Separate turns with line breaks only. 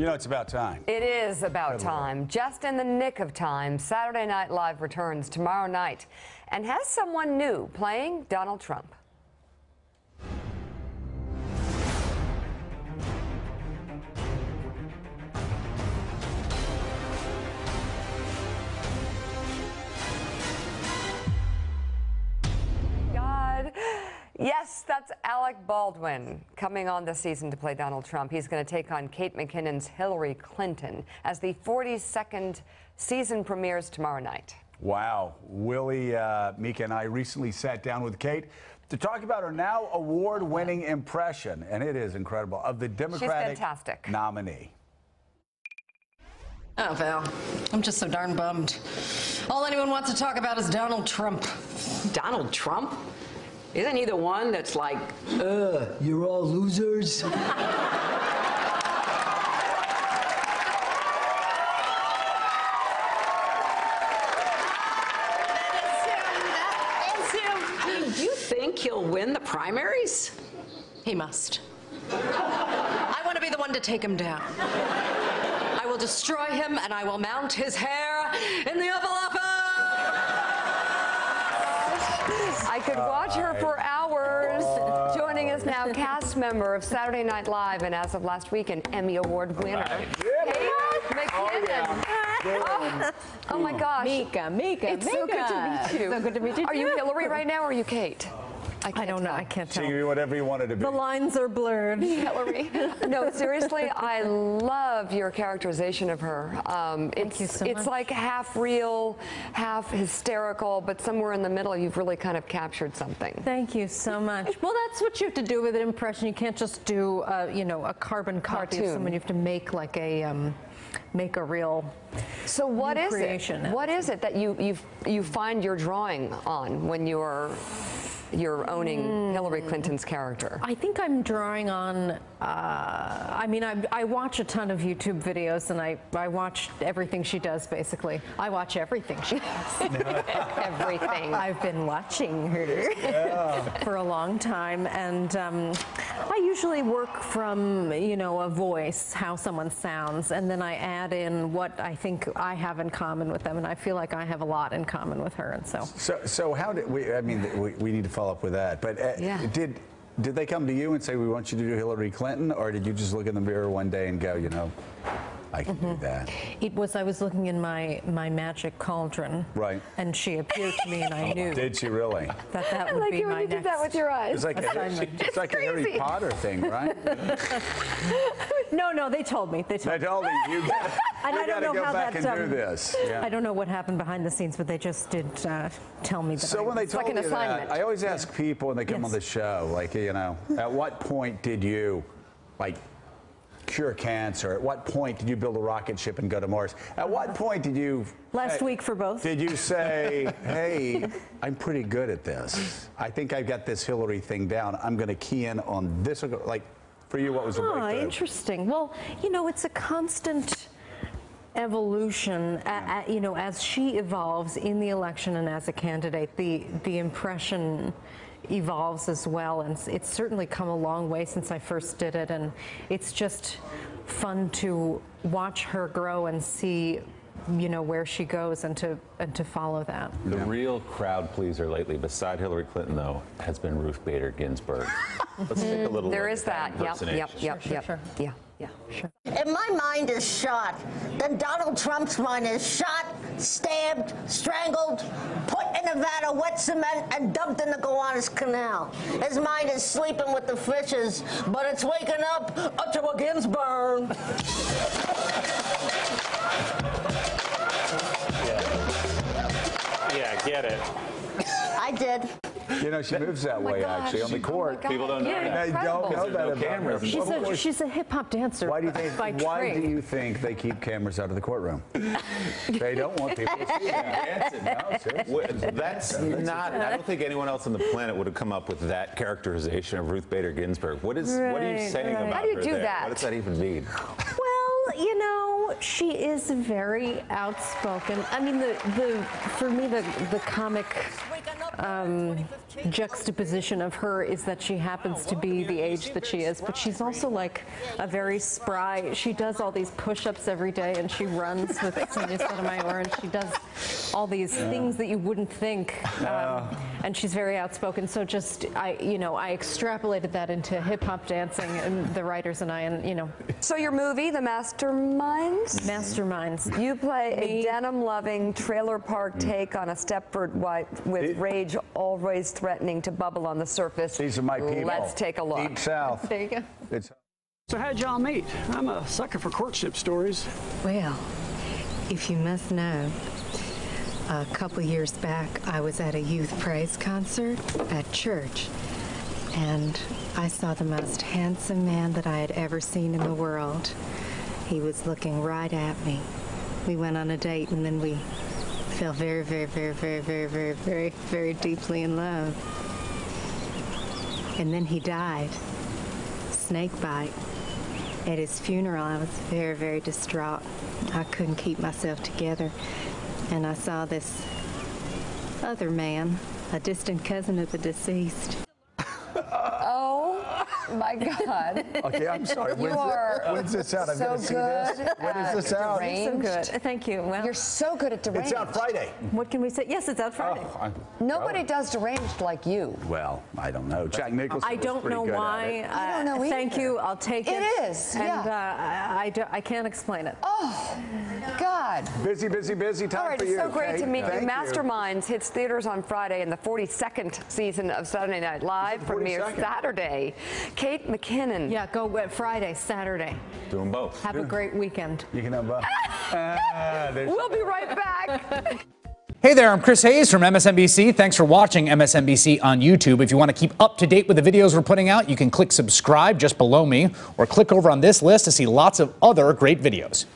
You know, it's about time.
It is about time. Just in the nick of time, Saturday Night Live returns tomorrow night and has someone new playing Donald Trump. Yes, that's Alec Baldwin coming on this season to play Donald Trump. He's going to take on Kate McKinnon's Hillary Clinton as the 42nd season premieres tomorrow night.
Wow. Willie, uh, Mika, and I recently sat down with Kate to talk about her now award winning impression, and it is incredible, of the Democratic
fantastic.
nominee.
Oh, Val, I'm just so darn bummed. All anyone wants to talk about is Donald Trump.
Donald Trump? Isn't he the one that's like,
Uh, you're all losers.
do you think he'll win the primaries?
He must. I want to be the one to take him down. I will destroy him and I will mount his hair in the Oval Office.
Could watch her for hours. Joining us now, cast member of Saturday Night Live and as of last week, an Emmy Award winner. Kate McKinnon. Oh, oh my gosh.
Mika, Mika,
It's
Mika.
so good to meet you.
So good to meet you.
Are you. Hillary right now or are you Kate?
I don't know.
tell.
I can't
She
tell.
can be whatever you wanted to be.
The lines are blurred.
Hillary. No, seriously, I love your characterization of her. Um, it's,
you so
it's
much.
like half real, half hysterical, but somewhere in the middle, you've really kind of captured something.
Thank you so much. Well, that's what you have to do with an impression. You can't just do, uh, you know, a carbon copy
Cartoon.
of someone. You have to make like a, um, make a real.
So what
New
is
creation.
it? What is it that you you you find you're drawing on when you're you're owning
Hmm.
Hillary Clinton's character?
I think I'm drawing on. Uh, I mean, I, I watch a ton of YouTube videos, and I I watch everything she does. Basically, I watch everything she does.
Everything.
I've been watching her for a long time, and um, I usually work from you know a voice, how someone sounds, and then I add in what I think I have in common with them, and I feel like I have a lot in common with her, and so.
So, so how did we? I mean, we, we need to follow up with that. But uh,
Yeah.
did did they come to you and say we want you to do Hillary Clinton, or did you just look in the mirror one day and go, you know, I can
Mm-hmm.
do that?
It was I was looking in my my magic cauldron,
Right.
and she appeared to me, and I knew
Did she really?
that that would
like
be
it when
my
you did that with your eyes.
It's like a,
Assignment.
it's like a Harry. Potter thing, right?
No, no, they told me. They
I
told me.
told you, you got
And I don't know
go
how
back
that,
and do
um,
this. Yeah.
I don't know what happened behind the scenes, but they just did uh, tell me that.
So
I
when they told
like an
you
assignment.
that, I always ask people when they come on the show, like, you know, at what point did you, like, cure cancer? At what point did you build a rocket ship and go to Mars? At what point did you?
Last
hey,
week for both.
Did you say, hey, I'm pretty good at this. I think I've got this Hillary thing down. I'm going to key in on this. Like, for you, what was the
Oh,
breakthrough?
interesting. Well, you know, it's a constant evolution. A, a, you know, as she evolves in the election and as a candidate, the the impression evolves as well, and it's, it's certainly come a long way since I first did it, and it's just fun to watch her grow and see. You know where she goes, and to and to follow that.
The real crowd pleaser lately, beside Hillary Clinton, though, has been Ruth Bader Ginsburg. Let's take a little
There
look
is
at
that. Yep, yep,
impersonation.
yep,
Sure,
yep.
sure.
Yeah, yeah.
Sure.
If my mind is shot, then Donald Trump's mind is shot, stabbed, strangled, put in a vat of wet cement, and dumped in the Gowanus Canal. His mind is sleeping with the fishes, but it's waking up to a Ginsburn.
Yeah, get it.
I did.
You know, she moves that oh way,
gosh.
actually, on the
Oh
court.
God.
People don't know
Yeah,
that.
They don't
incredible.
know that
no
about her.
cameras.
She's
Of
a
course.
she's a hip hop dancer.
Why do you think?
By
why
trade.
do you think they keep cameras out of the courtroom? they don't want people to see them dancing. No, seriously.
Well, That's not. I don't think anyone else on the planet would have come up with that characterization of Ruth Bader Ginsburg. What is? what are you
Right,
saying
right.
about
How do you
her
do
there?
that?
What does that even mean?
Well, you know, she is very outspoken. I mean, the the for me the the comic um, juxtaposition of her is that she happens to be the age that she is, but she's also like a very spry. She does all these push-ups every day, and she runs with Sonia Sotomayor, and she does all these things that you wouldn't think. Um, and she's very outspoken. So just I, you know, I extrapolated that into hip hop dancing, and the writers and I, and you know,
So your movie, The Masterminds?
masterminds.
You play a denim-loving trailer park mm. take on a Stepford wife with
It-
rage always threatening to bubble on the surface.
These are my people.
Let's take a look.
Deep South.
There you go.
It's
So how'd y'all meet? I'm a sucker for courtship stories.
Well, if you must know, a couple years back, I was at a youth praise concert at church, and I saw the most handsome man that I had ever seen in the world. He was looking right at me. We went on a date, and then we fell very, very, very, very, very, very, very, very deeply in love. And then he died. Snake bite. At his funeral, I was very, very distraught. I couldn't keep myself together. And I saw this other man, a distant cousin of the deceased.
Oh my God.
okay. I'm sorry.
You
When's,
are
it, when's this out? I've
so
got to see this.
good
When is this out?
deranged.
So good. Thank you. Well,
You're so good at deranged.
It's out Friday.
what can we say? Yes, it's out Friday.
Oh, I'm-
Nobody does deranged like you.
Well, I don't know. Jack Nicholson.
I don't
pretty
know
good
why.
it.
I don't know
uh, Thank you. I'll take it.
It is,
And
yeah.
uh, I, I, do- I can't explain it.
Oh, God.
Busy, busy, busy time
All right,
for
it's
you.
so great
Kate.
to meet
Thank
you. Masterminds hits theaters on Friday, in the 42nd season of Saturday Night Live
Is
premieres Saturday. Kate McKinnon.
Yeah, go uh, Friday, Saturday.
Doing both.
Have a great weekend.
You can have. Uh, ah,
We'll be right back.
Hey there, I'm Chris Hayes from MSNBC. Thanks for watching MSNBC on YouTube. If you want to keep up to date with the videos we're putting out, you can click subscribe just below me or click over on this list to see lots of other great videos.